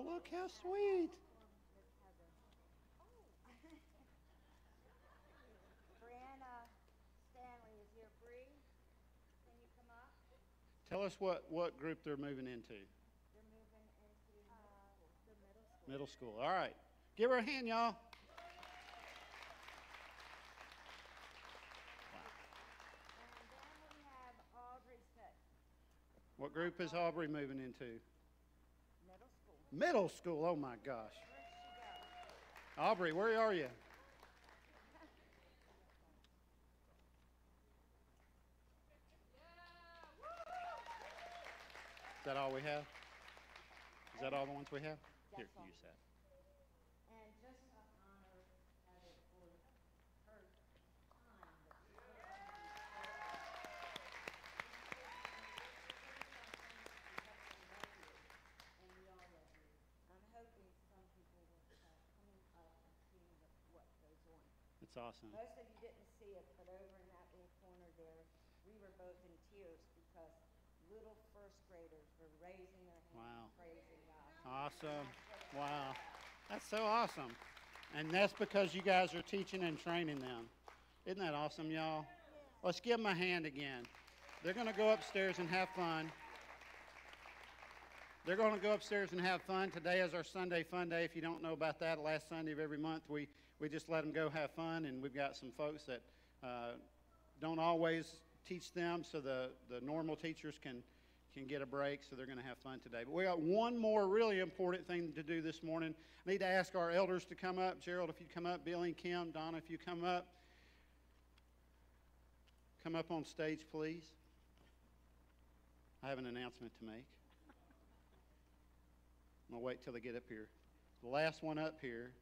Oh, sweet. Brianna Stanley is here. Bree, can you come up? Tell us what, what group they're moving into. They're moving into uh, the middle school. Middle school. All right. Give her a hand, y'all. And then we have Audrey Fit, What group is Aubrey moving into? Middle school. Oh my gosh. Where'd she go? Aubrey, where are you? Is that all we have? Is that all the ones we have? Here, use that. And just to honor Heather for her time that she put in and we all love you. I'm hoping some people will start coming up and seeing what goes on. It's awesome. Most of you didn't see it, but over in that little corner there, we were both in tears because little first graders were raising their Wow. hands, praising God. Awesome. Wow. That's so awesome. And that's because you guys are teaching and training them. Isn't that awesome, y'all? Let's give them a hand again. They're going to go upstairs and have fun. They're going to go upstairs and have fun. Today is our Sunday fun day. If you don't know about that, last Sunday of every month, we, we just let them go have fun. And we've got some folks that uh, don't always teach them, so the, the normal teachers can, can get a break, so they're going to have fun today. But we got one more really important thing to do this morning. I need to ask our elders to come up. Gerald, if you come up. Billy and Kim, Donna, if you come up. Come up on stage, please. I have an announcement to make. I'm going to wait till they get up here. The last one up here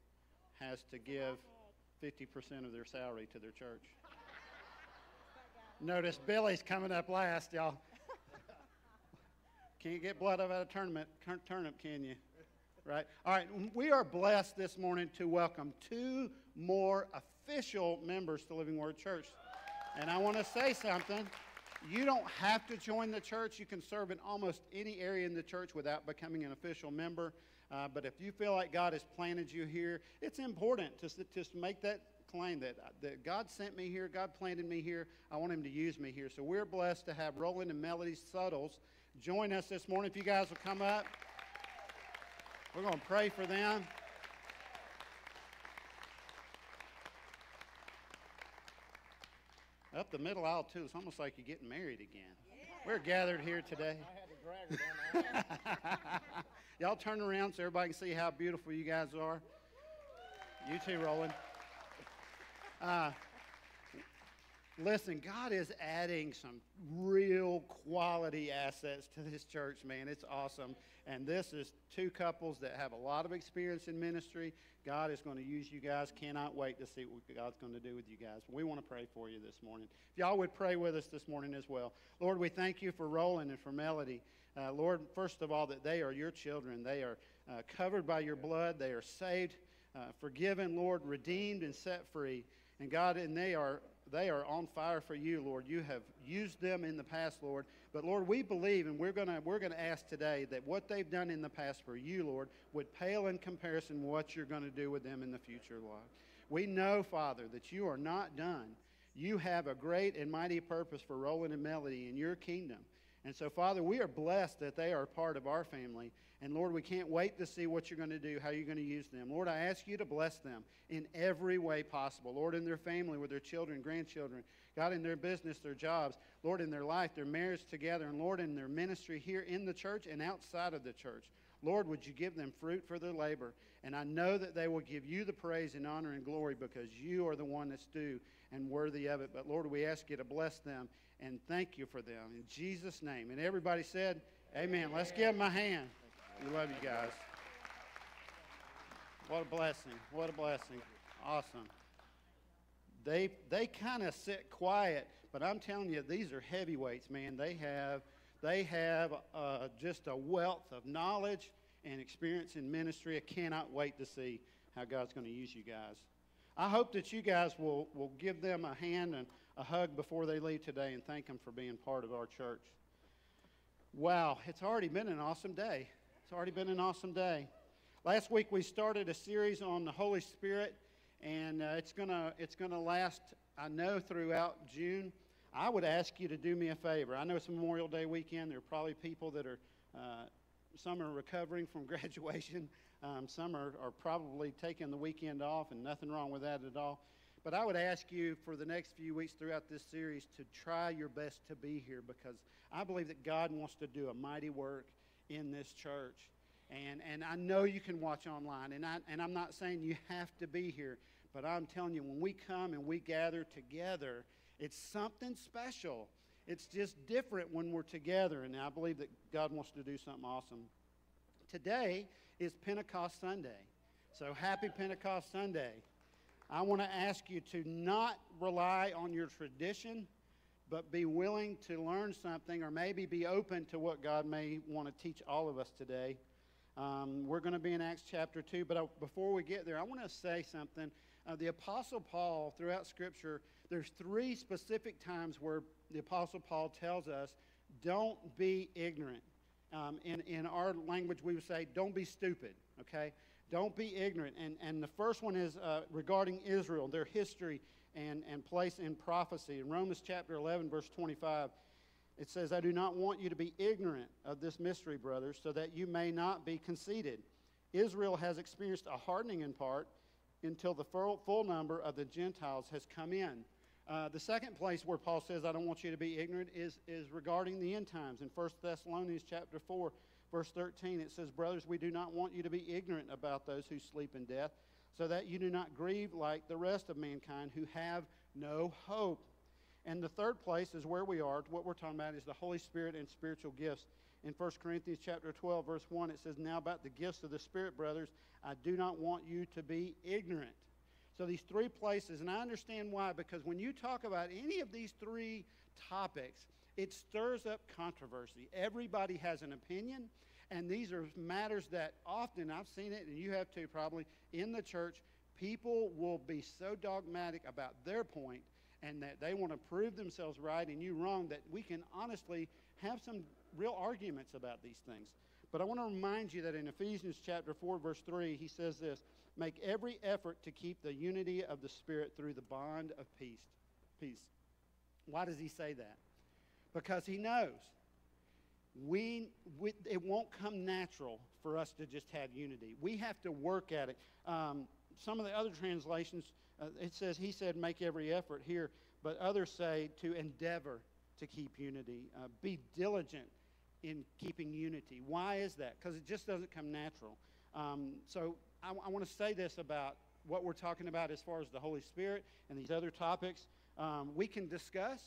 has to give 50% of their salary to their church. Notice Billy's coming up last, y'all. Can't get blood out of a tournament, turnip, can you? Right? All right, we are blessed this morning to welcome two more official members to Living Word Church. And I want to say something. You don't have to join the church. You can serve in almost any area in the church without becoming an official member. Uh, but if you feel like God has planted you here, it's important to, to make that claim that, that God sent me here, God planted me here. I want Him to use me here. So we're blessed to have Roland and Melody Suttles join us this morning. If you guys will come up, we're going to pray for them. Up the middle aisle, too. It's almost like you're getting married again. We're gathered here today. I had to drag her down there. Y'all turn around so everybody can see how beautiful you guys are. You too, Roland. Uh, listen, God is adding some real quality assets to this church, man. It's awesome. And this is two couples that have a lot of experience in ministry. God is going to use you guys. Cannot wait to see what God's going to do with you guys. We want to pray for you this morning. If y'all would pray with us this morning as well. Lord, we thank you for Roland and for Melody. Uh, Lord, first of all, that they are your children. They are uh, covered by your blood. They are saved, uh, forgiven, Lord, redeemed, and set free. And God, and they are they are on fire for you, Lord. You have used them in the past, Lord. But Lord, we believe, and we're gonna we're gonna ask today that what they've done in the past for you, Lord, would pale in comparison what you're going to do with them in the future, Lord. We know, Father, that you are not done. You have a great and mighty purpose for Roland and Melody in your kingdom. And so, Father, we are blessed that they are part of our family. And Lord, we can't wait to see what you're going to do, how you're going to use them. Lord, I ask you to bless them in every way possible. Lord, in their family, with their children, grandchildren, God, in their business, their jobs, Lord, in their life, their marriage together, and Lord, in their ministry here in the church and outside of the church. Lord, would you give them fruit for their labor? And I know that they will give you the praise and honor and glory because you are the one that's due and worthy of it. But Lord, we ask you to bless them and thank you for them in Jesus' name. And everybody said, Amen. Let's give them a hand. We love you guys. What a blessing. What a blessing. Awesome. They, they kind of sit quiet, but I'm telling you, these are heavyweights, man. They have, they have uh, just a wealth of knowledge and experience in ministry. I cannot wait to see how God's going to use you guys. I hope that you guys will, will give them a hand and a hug before they leave today and thank them for being part of our church. Wow, it's already been an awesome day. It's already been an awesome day. Last week we started a series on the Holy Spirit, and uh, it's gonna it's gonna last, I know, throughout June. I would ask you to do me a favor. I know it's Memorial Day weekend. There are probably people that are uh, some are recovering from graduation. Um, some are, are probably taking the weekend off, and nothing wrong with that at all. But I would ask you for the next few weeks throughout this series to try your best to be here because I believe that God wants to do a mighty work in this church. And, and I know you can watch online, and, I, and I'm not saying you have to be here, but I'm telling you, when we come and we gather together, it's something special. It's just different when we're together, and I believe that God wants to do something awesome. Today is Pentecost Sunday. So happy Pentecost Sunday. I want to ask you to not rely on your tradition, but be willing to learn something or maybe be open to what God may want to teach all of us today. Um, we're going to be in Acts chapter 2, but I, before we get there, I want to say something. Uh, the Apostle Paul, throughout Scripture, there's three specific times where the Apostle Paul tells us, don't be ignorant. Um, in, in our language, we would say, don't be stupid, okay? Don't be ignorant. And, and the first one is uh, regarding Israel, their history and, and place in prophecy. In Romans chapter 11, verse 25, it says, I do not want you to be ignorant of this mystery, brothers, so that you may not be conceited. Israel has experienced a hardening in part until the full, number of the Gentiles has come in. Uh, the second place where Paul says, I don't want you to be ignorant, is, is regarding the end times. In 1 Thessalonians chapter 4, verse 13, it says, Brothers, we do not want you to be ignorant about those who sleep in death, so that you do not grieve like the rest of mankind who have no hope. And the third place is where we are. What we're talking about is the Holy Spirit and spiritual gifts. In 1 Corinthians chapter 12, verse 1, it says, Now about the gifts of the Spirit, brothers, I do not want you to be ignorant. So these three places, and I understand why, because when you talk about any of these three topics, it stirs up controversy. Everybody has an opinion, and these are matters that often, I've seen it, and you have too probably, in the church, people will be so dogmatic about their point and that they want to prove themselves right and you wrong that we can honestly have some real arguments about these things. But I want to remind you that in Ephesians chapter 4 verse 3 he says this, make every effort to keep the unity of the spirit through the bond of peace. Peace. Why does he say that? Because he knows we, we it won't come natural for us to just have unity. We have to work at it. Um, some of the other translations uh, it says, He said, make every effort here, but others say to endeavor to keep unity. Uh, be diligent in keeping unity. Why is that? Because it just doesn't come natural. Um, so I, I want to say this about what we're talking about as far as the Holy Spirit and these other topics. Um, we can discuss,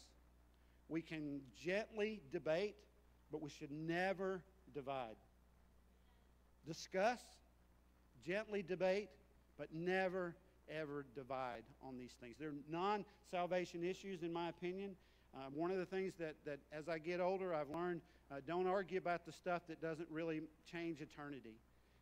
we can gently debate, but we should never divide. Discuss, gently debate, but never ever divide on these things. They're non salvation issues, in my opinion. Uh, one of the things that, that as I get older, I've learned uh, don't argue about the stuff that doesn't really change eternity.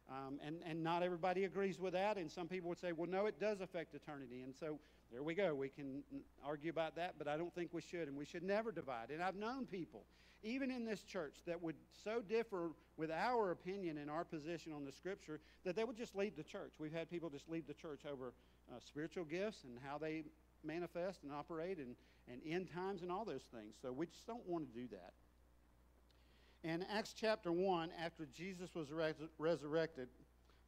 Um, and, and not everybody agrees with that. And some people would say, well, no, it does affect eternity. And so there we go. We can argue about that, but I don't think we should. And we should never divide. And I've known people, even in this church, that would so differ with our opinion and our position on the scripture that they would just leave the church. We've had people just leave the church over uh, spiritual gifts and how they manifest and operate and, and end times and all those things. So we just don't want to do that. In Acts chapter 1, after Jesus was res- resurrected,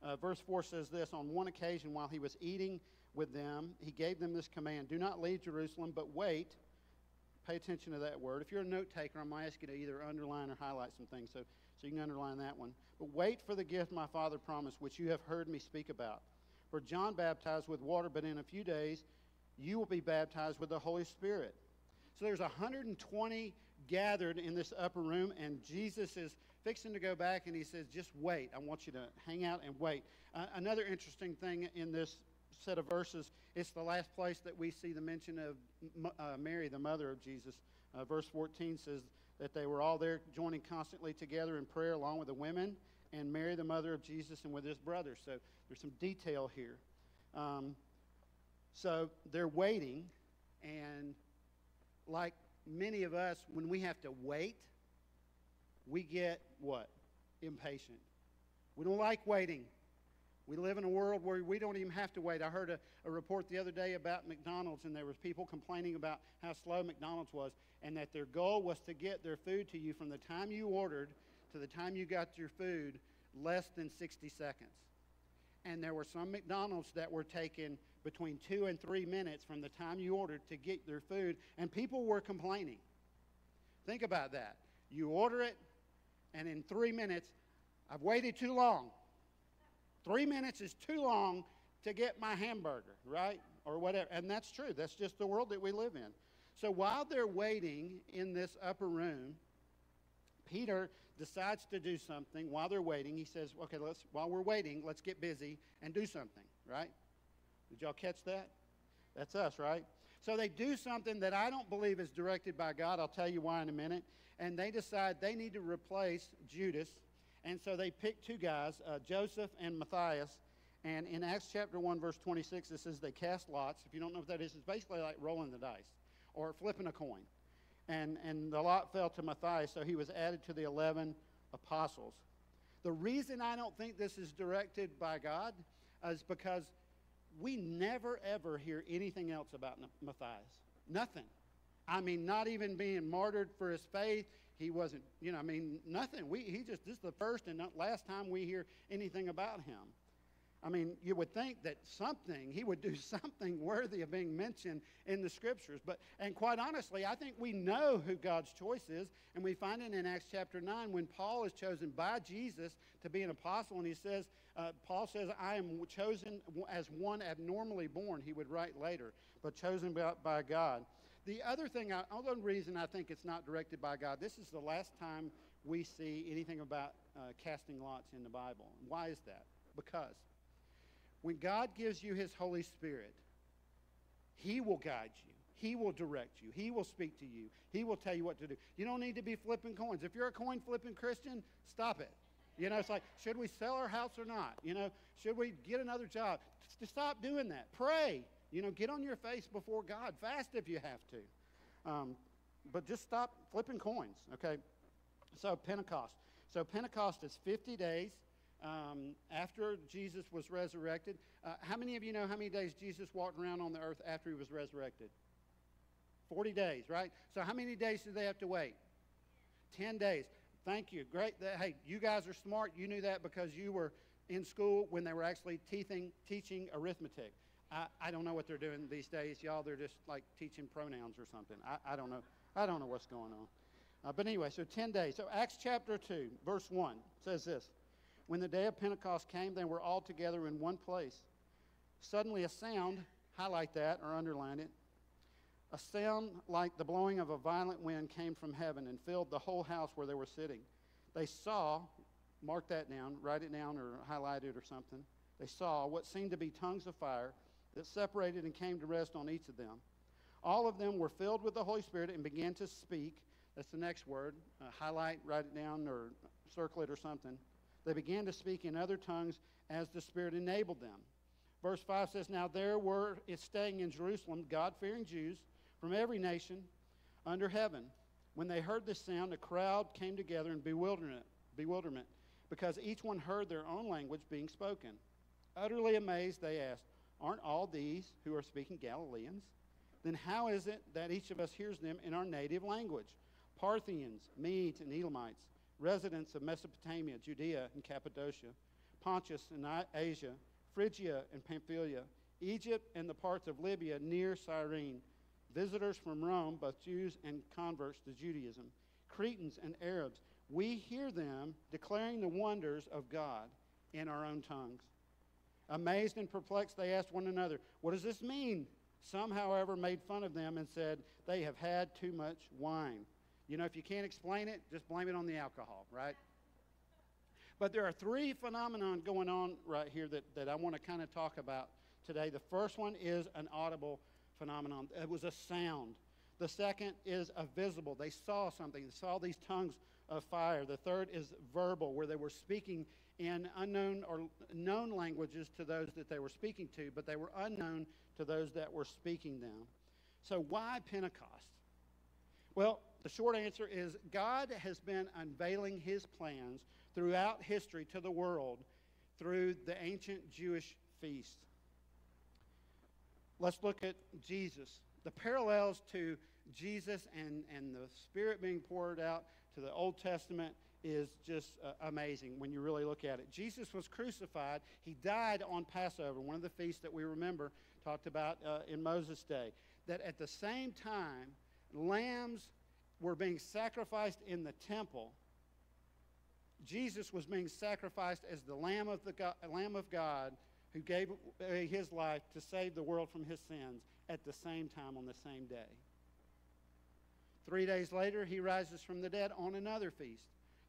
uh, verse 4 says this On one occasion, while he was eating with them, he gave them this command Do not leave Jerusalem, but wait. Pay attention to that word. If you're a note taker, I'm going to ask you to either underline or highlight some things, so, so you can underline that one. But wait for the gift my Father promised, which you have heard me speak about. For John baptized with water, but in a few days you will be baptized with the Holy Spirit. So there's 120 gathered in this upper room, and Jesus is fixing to go back, and he says, Just wait. I want you to hang out and wait. Uh, another interesting thing in this set of verses, it's the last place that we see the mention of uh, Mary, the mother of Jesus. Uh, verse 14 says that they were all there joining constantly together in prayer along with the women and Mary, the mother of Jesus, and with his brothers. So there's some detail here. Um, so they're waiting, and like many of us, when we have to wait, we get what? Impatient. We don't like waiting. We live in a world where we don't even have to wait. I heard a, a report the other day about McDonald's, and there was people complaining about how slow McDonald's was, and that their goal was to get their food to you from the time you ordered to the time you got your food less than 60 seconds. And there were some McDonald's that were taking between two and three minutes from the time you ordered to get their food, and people were complaining. Think about that. You order it, and in three minutes, I've waited too long. Three minutes is too long to get my hamburger, right? Or whatever. And that's true. That's just the world that we live in. So while they're waiting in this upper room, Peter decides to do something while they're waiting. He says, okay, let's, while we're waiting, let's get busy and do something, right? Did y'all catch that? That's us, right? So they do something that I don't believe is directed by God. I'll tell you why in a minute. And they decide they need to replace Judas. And so they pick two guys, uh, Joseph and Matthias. And in Acts chapter 1, verse 26, it says they cast lots. If you don't know what that is, it's basically like rolling the dice or flipping a coin. And, and the lot fell to Matthias, so he was added to the 11 apostles. The reason I don't think this is directed by God is because we never ever hear anything else about Matthias. Nothing. I mean, not even being martyred for his faith. He wasn't, you know, I mean, nothing. We, he just, this is the first and not last time we hear anything about him. I mean, you would think that something, he would do something worthy of being mentioned in the scriptures. But, and quite honestly, I think we know who God's choice is. And we find it in Acts chapter 9 when Paul is chosen by Jesus to be an apostle. And he says, uh, Paul says, I am chosen as one abnormally born, he would write later, but chosen by, by God. The other thing, I, other reason I think it's not directed by God, this is the last time we see anything about uh, casting lots in the Bible. Why is that? Because when God gives you His Holy Spirit, He will guide you. He will direct you. He will speak to you. He will tell you what to do. You don't need to be flipping coins. If you're a coin flipping Christian, stop it. You know, it's like, should we sell our house or not? You know, should we get another job? To stop doing that. Pray. You know, get on your face before God. Fast if you have to. Um, but just stop flipping coins, okay? So, Pentecost. So, Pentecost is 50 days um, after Jesus was resurrected. Uh, how many of you know how many days Jesus walked around on the earth after he was resurrected? 40 days, right? So how many days do they have to wait? 10 days. Thank you. Great. That, hey, you guys are smart. You knew that because you were in school when they were actually teaching, teaching arithmetic. I, I don't know what they're doing these days, y'all. They're just like teaching pronouns or something. I, I don't know. I don't know what's going on. Uh, but anyway, so 10 days. So Acts chapter 2, verse 1 says this when the day of Pentecost came, they were all together in one place. Suddenly, a sound, highlight that or underline it, a sound like the blowing of a violent wind came from heaven and filled the whole house where they were sitting. They saw, mark that down, write it down or highlight it or something. They saw what seemed to be tongues of fire that separated and came to rest on each of them. All of them were filled with the Holy Spirit and began to speak. That's the next word. Uh, highlight, write it down, or circle it or something. They began to speak in other tongues as the Spirit enabled them. Verse 5 says, Now there were staying in Jerusalem God fearing Jews from every nation under heaven. When they heard this sound, a crowd came together in bewilderment, bewilderment because each one heard their own language being spoken. Utterly amazed, they asked, Aren't all these who are speaking Galileans? Then how is it that each of us hears them in our native language? Parthians, Medes, and Elamites residents of Mesopotamia, Judea and Cappadocia, Pontus and Asia, Phrygia and Pamphylia, Egypt and the parts of Libya near Cyrene, visitors from Rome, both Jews and converts to Judaism, Cretans and Arabs. We hear them declaring the wonders of God in our own tongues. Amazed and perplexed, they asked one another, What does this mean? Some, however, made fun of them and said, They have had too much wine. You know, if you can't explain it, just blame it on the alcohol, right? But there are three phenomena going on right here that, that I want to kind of talk about today. The first one is an audible phenomenon. It was a sound. The second is a visible. They saw something. They saw these tongues of fire. The third is verbal, where they were speaking in unknown or known languages to those that they were speaking to, but they were unknown to those that were speaking them. So why Pentecost? Well, the short answer is God has been unveiling his plans throughout history to the world through the ancient Jewish feast. Let's look at Jesus. The parallels to Jesus and, and the Spirit being poured out to the Old Testament is just uh, amazing when you really look at it. Jesus was crucified. He died on Passover, one of the feasts that we remember talked about uh, in Moses' day. That at the same time, lambs were being sacrificed in the temple. Jesus was being sacrificed as the Lamb of, the God, Lamb of God who gave uh, his life to save the world from his sins at the same time on the same day. Three days later, he rises from the dead on another feast,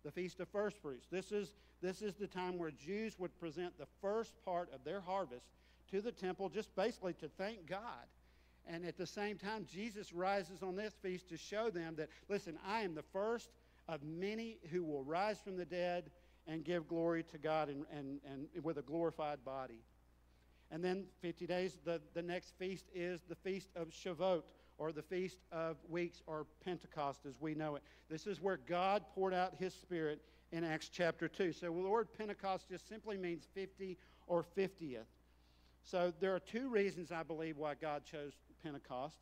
the Feast of First Fruits. This is, this is the time where Jews would present the first part of their harvest to the temple, just basically to thank God. And at the same time, Jesus rises on this feast to show them that, listen, I am the first of many who will rise from the dead and give glory to God and, and, and with a glorified body. And then 50 days, the, the next feast is the Feast of Shavuot, or the Feast of Weeks, or Pentecost as we know it. This is where God poured out his Spirit in Acts chapter 2. So the word Pentecost just simply means 50 or 50th. So there are two reasons, I believe, why God chose Pentecost.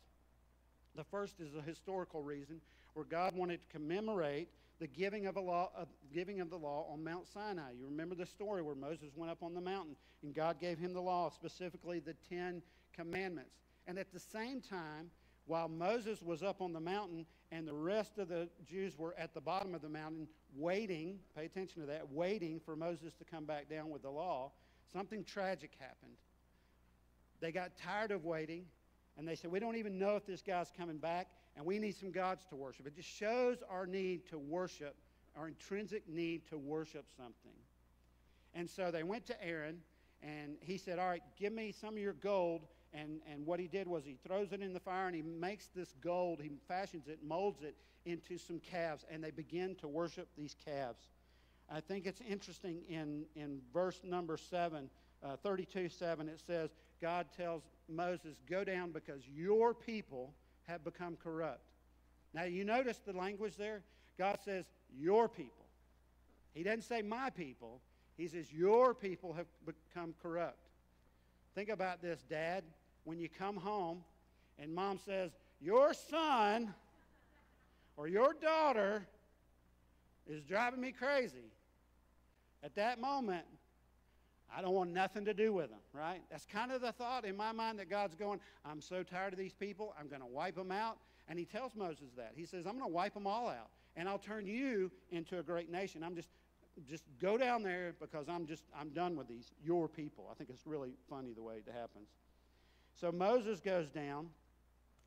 The first is a historical reason, where God wanted to commemorate the giving of, a law, giving of the law on Mount Sinai. You remember the story where Moses went up on the mountain and God gave him the law, specifically the Ten Commandments. And at the same time, while Moses was up on the mountain and the rest of the Jews were at the bottom of the mountain waiting, pay attention to that, waiting for Moses to come back down with the law, something tragic happened. They got tired of waiting and they said, We don't even know if this guy's coming back and we need some gods to worship. It just shows our need to worship, our intrinsic need to worship something. And so they went to Aaron and he said, All right, give me some of your gold and, and what he did was he throws it in the fire and he makes this gold, he fashions it, molds it into some calves, and they begin to worship these calves. I think it's interesting in, in verse number 7, uh, 32 7, it says, God tells Moses, Go down because your people have become corrupt. Now, you notice the language there? God says, Your people. He doesn't say my people, he says, Your people have become corrupt. Think about this, Dad when you come home and mom says, Your son or your daughter is driving me crazy. At that moment, I don't want nothing to do with them, right? That's kind of the thought in my mind that God's going, I'm so tired of these people, I'm going to wipe them out. And he tells Moses that. He says, I'm going to wipe them all out, and I'll turn you into a great nation. I'm just, just go down there because I'm just, I'm done with these, your people. I think it's really funny the way it happens. So Moses goes down,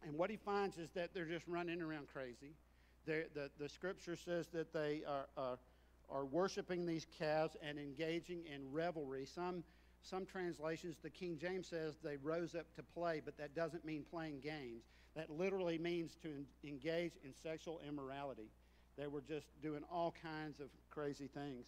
and what he finds is that they're just running around crazy. the, the scripture says that they are, are, are worshiping these calves and engaging in revelry. Some, some translations, the King James says they rose up to play, but that doesn't mean playing games. That literally means to engage in sexual immorality. They were just doing all kinds of crazy things.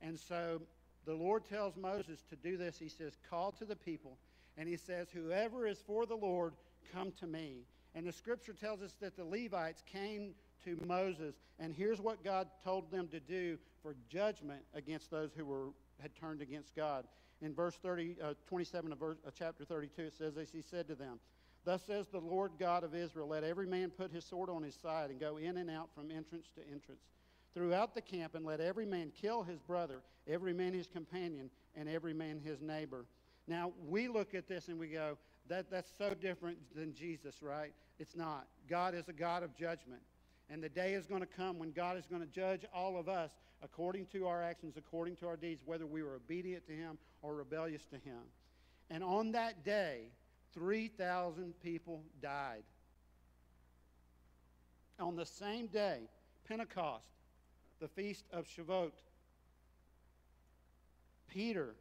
And so the Lord tells Moses to do this. He says, Call to the people and he says, Whoever is for the Lord, come to me. And the scripture tells us that the Levites came to Moses, and here's what God told them to do for judgment against those who were, had turned against God. In verse 30, uh, 27 of verse, uh, chapter 32, it says, As he said to them, Thus says the Lord God of Israel, Let every man put his sword on his side and go in and out from entrance to entrance throughout the camp, and let every man kill his brother, every man his companion, and every man his neighbor. Now, we look at this and we go, that, that's so different than Jesus, right? It's not. God is a God of judgment. And the day is going to come when God is going to judge all of us according to our actions, according to our deeds, whether we were obedient to Him or rebellious to Him. And on that day, 3,000 people died. On the same day, Pentecost, the feast of Shavuot, Peter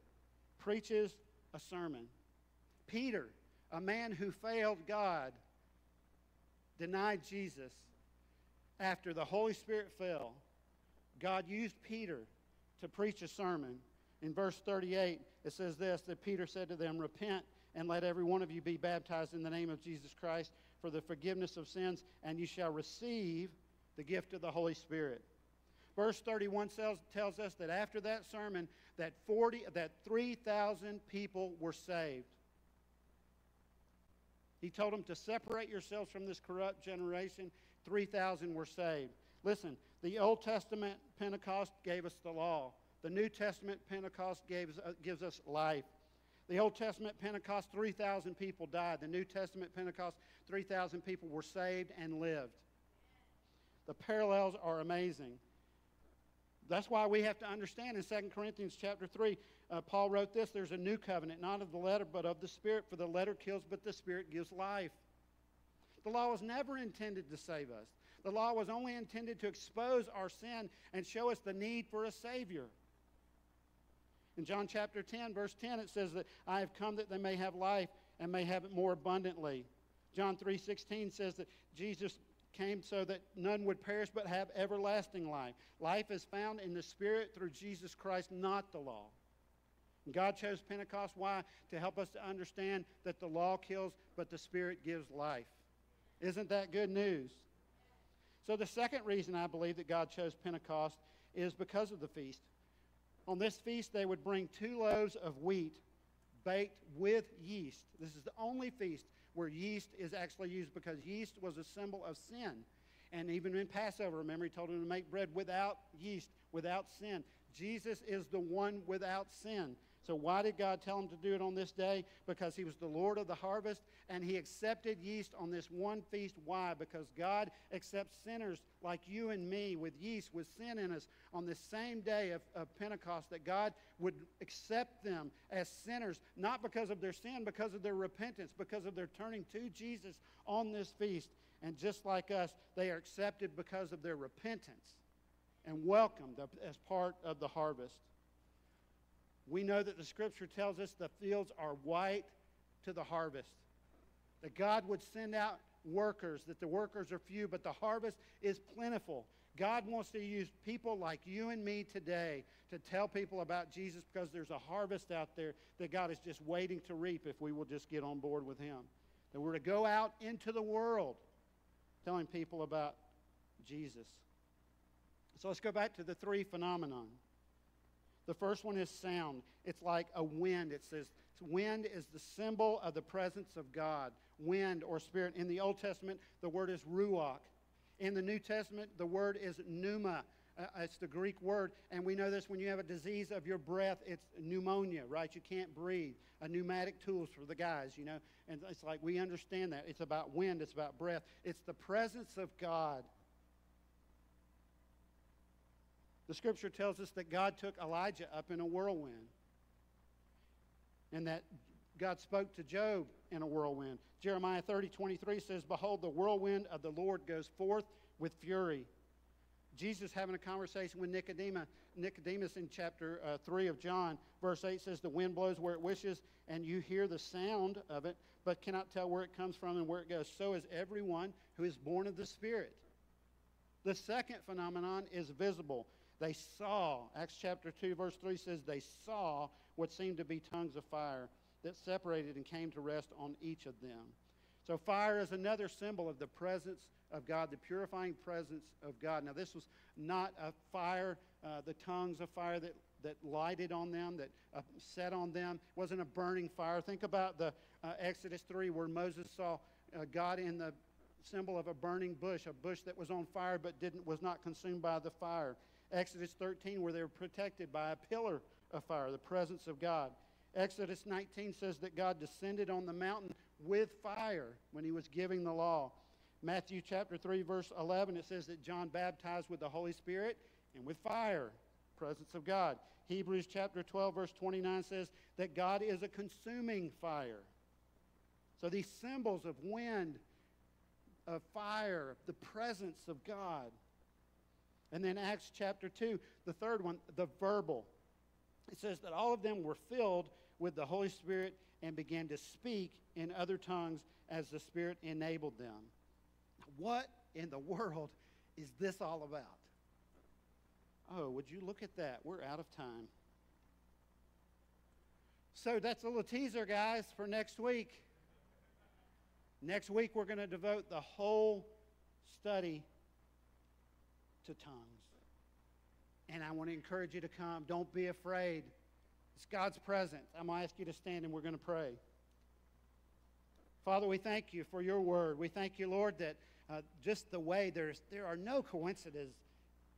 preaches a sermon. Peter, a man who failed God, denied Jesus after the Holy Spirit fell. God used Peter to preach a sermon. In verse 38, it says this that Peter said to them, Repent and let every one of you be baptized in the name of Jesus Christ for the forgiveness of sins, and you shall receive the gift of the Holy Spirit. Verse 31 tells, us that after that sermon, that 40 that 3,000 people were saved. He told them to separate yourselves from this corrupt generation. 3,000 were saved. Listen, the Old Testament Pentecost gave us the law. The New Testament Pentecost gave, uh, gives us life. The Old Testament Pentecost, 3,000 people died. The New Testament Pentecost, 3,000 people were saved and lived. The parallels are amazing. That's why we have to understand in 2 Corinthians chapter 3, uh, Paul wrote this there's a new covenant, not of the letter, but of the Spirit, for the letter kills, but the Spirit gives life. The law was never intended to save us, the law was only intended to expose our sin and show us the need for a Savior. In John chapter 10, verse 10, it says that I have come that they may have life and may have it more abundantly. John 3:16 says that Jesus came so that none would perish but have everlasting life. Life is found in the Spirit through Jesus Christ, not the law. God chose Pentecost. Why? To help us to understand that the law kills, but the Spirit gives life. Isn't that good news? So, the second reason I believe that God chose Pentecost is because of the feast. On this feast, they would bring two loaves of wheat baked with yeast. This is the only feast where yeast is actually used because yeast was a symbol of sin. And even in Passover, remember, he told them to make bread without yeast, without sin. Jesus is the one without sin. So, why did God tell him to do it on this day? Because he was the Lord of the harvest and he accepted yeast on this one feast. Why? Because God accepts sinners like you and me with yeast, with sin in us, on the same day of, of Pentecost, that God would accept them as sinners, not because of their sin, because of their repentance, because of their turning to Jesus on this feast. And just like us, they are accepted because of their repentance and welcomed as part of the harvest. We know that the scripture tells us the fields are white to the harvest. That God would send out workers, that the workers are few, but the harvest is plentiful. God wants to use people like you and me today to tell people about Jesus because there's a harvest out there that God is just waiting to reap if we will just get on board with Him. That we're to go out into the world telling people about Jesus. So let's go back to the three phenomenon. The first one is sound. It's like a wind. It says wind is the symbol of the presence of God. Wind or spirit. In the Old Testament, the word is ruach. In the New Testament, the word is pneuma. Uh, it's the Greek word, and we know this when you have a disease of your breath, it's pneumonia, right? You can't breathe. A pneumatic tools for the guys, you know, and it's like we understand that. It's about wind, it's about breath, it's the presence of God. The scripture tells us that God took Elijah up in a whirlwind and that God spoke to Job in a whirlwind. Jeremiah 30, 23 says, Behold, the whirlwind of the Lord goes forth with fury. Jesus having a conversation with Nicodemus, Nicodemus in chapter uh, 3 of John, verse 8 says, The wind blows where it wishes, and you hear the sound of it, but cannot tell where it comes from and where it goes. So is everyone who is born of the Spirit. The second phenomenon is visible. They saw, Acts chapter 2, verse 3 says, they saw what seemed to be tongues of fire that separated and came to rest on each of them. So, fire is another symbol of the presence of God, the purifying presence of God. Now, this was not a fire, uh, the tongues of fire that, that lighted on them, that uh, set on them. It wasn't a burning fire. Think about the uh, Exodus 3, where Moses saw uh, God in the symbol of a burning bush, a bush that was on fire but didn't, was not consumed by the fire. Exodus 13, where they were protected by a pillar of fire, the presence of God. Exodus 19 says that God descended on the mountain with fire when he was giving the law. Matthew chapter 3, verse 11, it says that John baptized with the Holy Spirit and with fire, presence of God. Hebrews chapter 12, verse 29 says that God is a consuming fire. So these symbols of wind, of fire, the presence of God. And then Acts chapter 2, the third one, the verbal. It says that all of them were filled with the Holy Spirit and began to speak in other tongues as the Spirit enabled them. What in the world is this all about? Oh, would you look at that? We're out of time. So that's a little teaser, guys, for next week. Next week, we're going to devote the whole study to tongues. And I want to encourage you to come. Don't be afraid. It's God's presence. I'm going to ask you to stand and we're going to pray. Father, we thank you for your word. We thank you, Lord, that uh, just the way there's, there are no coincidences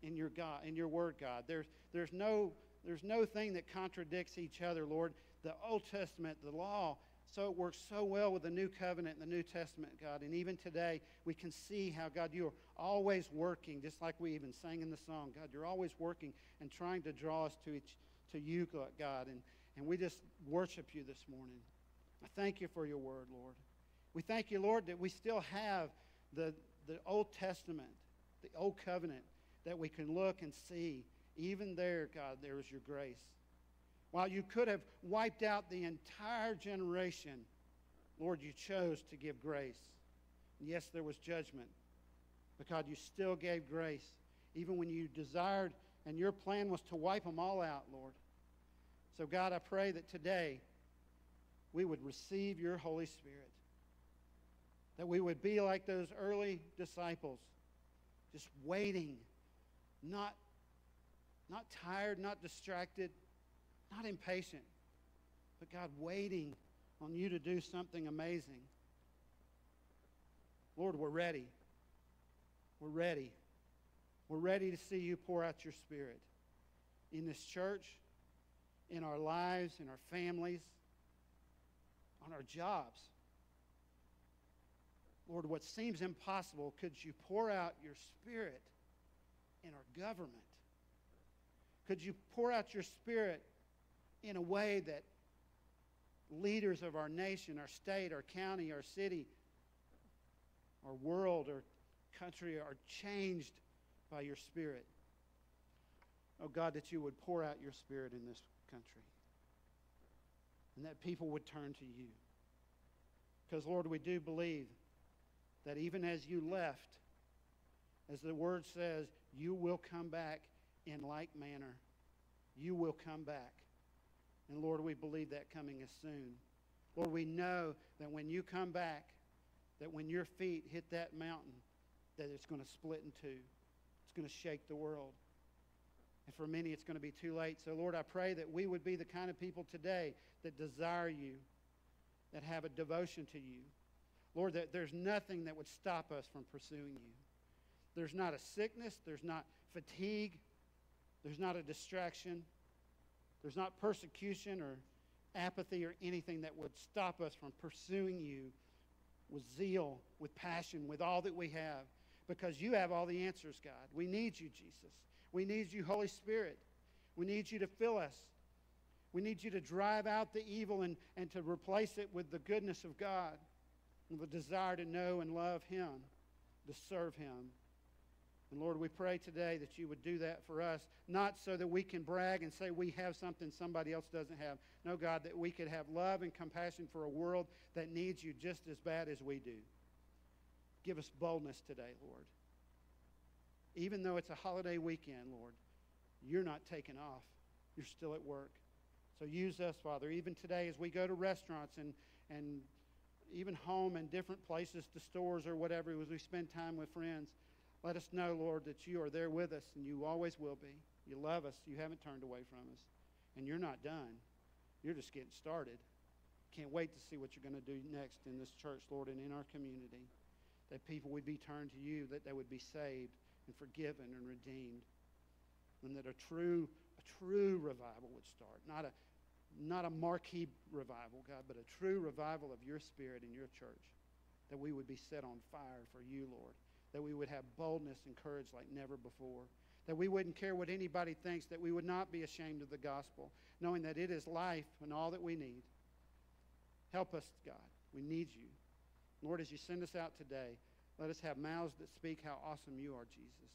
in your, God, in your word, God. There's, there's, no, there's no thing that contradicts each other, Lord. The Old Testament, the law, so it works so well with the New Covenant and the New Testament, God. And even today, we can see how, God, you are always working, just like we even sang in the song. God, you're always working and trying to draw us to, each, to you, God. And, and we just worship you this morning. I thank you for your word, Lord. We thank you, Lord, that we still have the, the Old Testament, the Old Covenant, that we can look and see. Even there, God, there is your grace. While you could have wiped out the entire generation, Lord, you chose to give grace. And yes, there was judgment, but God, you still gave grace, even when you desired and your plan was to wipe them all out, Lord. So, God, I pray that today we would receive your Holy Spirit, that we would be like those early disciples, just waiting, not, not tired, not distracted not impatient, but God waiting on you to do something amazing. Lord, we're ready. We're ready. We're ready to see you pour out your Spirit in this church, in our lives, in our families, on our jobs. Lord, what seems impossible, could you pour out your Spirit in our government? Could you pour out your Spirit in a way that leaders of our nation, our state, our county, our city, our world, our country are changed by your Spirit. Oh God, that you would pour out your Spirit in this country and that people would turn to you. Because, Lord, we do believe that even as you left, as the word says, you will come back in like manner. You will come back. And Lord, we believe that coming is soon. Lord, we know that when you come back, that when your feet hit that mountain, that it's going to split in two. It's going to shake the world. And for many, it's going to be too late. So, Lord, I pray that we would be the kind of people today that desire you, that have a devotion to you. Lord, that there's nothing that would stop us from pursuing you. There's not a sickness, there's not fatigue, there's not a distraction. There's not persecution or apathy or anything that would stop us from pursuing you with zeal, with passion, with all that we have, because you have all the answers, God. We need you, Jesus. We need you, Holy Spirit. We need you to fill us. We need you to drive out the evil and, and to replace it with the goodness of God, and the desire to know and love Him, to serve Him. And Lord, we pray today that you would do that for us, not so that we can brag and say we have something somebody else doesn't have. No, God, that we could have love and compassion for a world that needs you just as bad as we do. Give us boldness today, Lord. Even though it's a holiday weekend, Lord, you're not taking off. You're still at work. So use us, Father, even today as we go to restaurants and, and even home and different places to stores or whatever, as we spend time with friends. Let us know, Lord, that you are there with us and you always will be. You love us. You haven't turned away from us. And you're not done. You're just getting started. Can't wait to see what you're going to do next in this church, Lord, and in our community. That people would be turned to you, that they would be saved and forgiven and redeemed. And that a true, a true revival would start. Not a, not a marquee revival, God, but a true revival of your spirit in your church. That we would be set on fire for you, Lord that we would have boldness and courage like never before. That we wouldn't care what anybody thinks, that we would not be ashamed of the gospel, knowing that it is life and all that we need. Help us, God. We need you. Lord, as you send us out today, let us have mouths that speak how awesome you are, Jesus.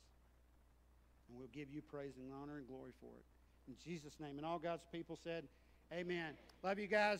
And we'll give you praise and honor and glory for it. In Jesus' name. And all God's people said, Amen. Love you guys.